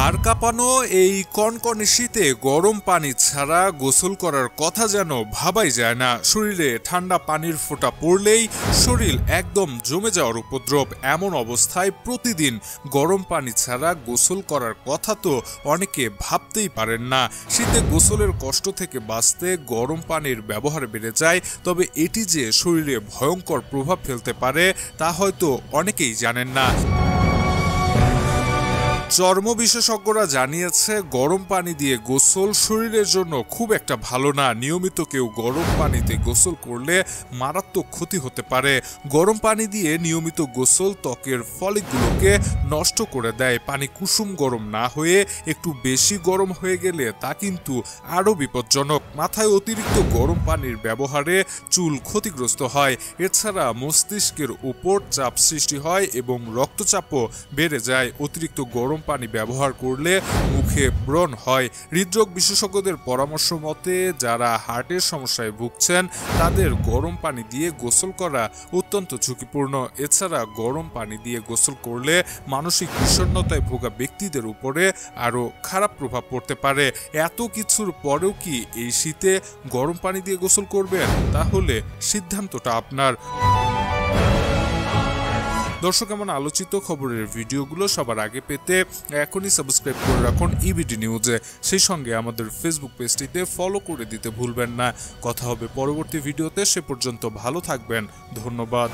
হাড় কাঁপানো, এই কনকনে শীতে গরম পানি ছাড়া গোসল করার কথা যেন ভাবাই যায় না। শরীরে ঠান্ডা পানির ফোঁটা পড়লেই শরীর একদম জমে যাওয়ার উপদ্রব। এমন অবস্থায় প্রতিদিন গরম পানি ছাড়া গোসল করার কথা তো অনেকে ভাবতেই পারেন না। শীতে গোসলের কষ্ট থেকে বাঁচতে গরম পানির ব্যবহার বেড়ে যায়, তবে এটি যে শরীরে ভয়ঙ্কর প্রভাব ফেলতে পারে, তা হয়তো অনেকেই জানেন না। চর্ম বিশেষজ্ঞরা জানিয়েছে, গরম পানি দিয়ে গোসল শরীরের জন্য খুব একটা ভালো না। নিয়মিত কেউ গরম পানিতে গোসল করলে মারাত্মক ক্ষতি হতে পারে। গরম পানি দিয়ে নিয়মিত গোসল ত্বকের ফলিকগুলোকে নষ্ট করে দেয়। পানি কুসুম গরম না হয়ে একটু বেশি গরম হয়ে গেলে তা কিন্তু আরও বিপজ্জনক। মাথায় অতিরিক্ত গরম পানির ব্যবহারে চুল ক্ষতিগ্রস্ত হয়। এছাড়া মস্তিষ্কের উপর চাপ সৃষ্টি হয় এবং রক্তচাপও বেড়ে যায়। অতিরিক্ত গরম পানি ব্যবহার করলে মুখে ব্রণ হয়। হৃদরোগ বিশেষজ্ঞদের পরামর্শ মতে, যারা হার্টের সমস্যায় ভুগছেন, তাদের গরম পানি দিয়ে গোসল করা অত্যন্ত ঝুঁকিপূর্ণ। এছাড়া গরম পানি দিয়ে গোসল করলে মানসিক বিষণ্ণতায় ভোগা ব্যক্তিদের উপরে আরও খারাপ প্রভাব পড়তে পারে। এত কিছুর পরেও কি এই শীতে গরম পানি দিয়ে গোসল করবেন? তাহলে সিদ্ধান্তটা আপনার। দর্শক, এমন আলোচিত খবরের ভিডিওগুলো সবার আগে পেতে এখনই সাবস্ক্রাইব করে রাখুন ইবিডি নিউজে সেই সঙ্গে আমাদের ফেসবুক পেজটিতে ফলো করে দিতে ভুলবেন না। কথা হবে পরবর্তী ভিডিওতে। সে পর্যন্ত ভালো থাকবেন। ধন্যবাদ।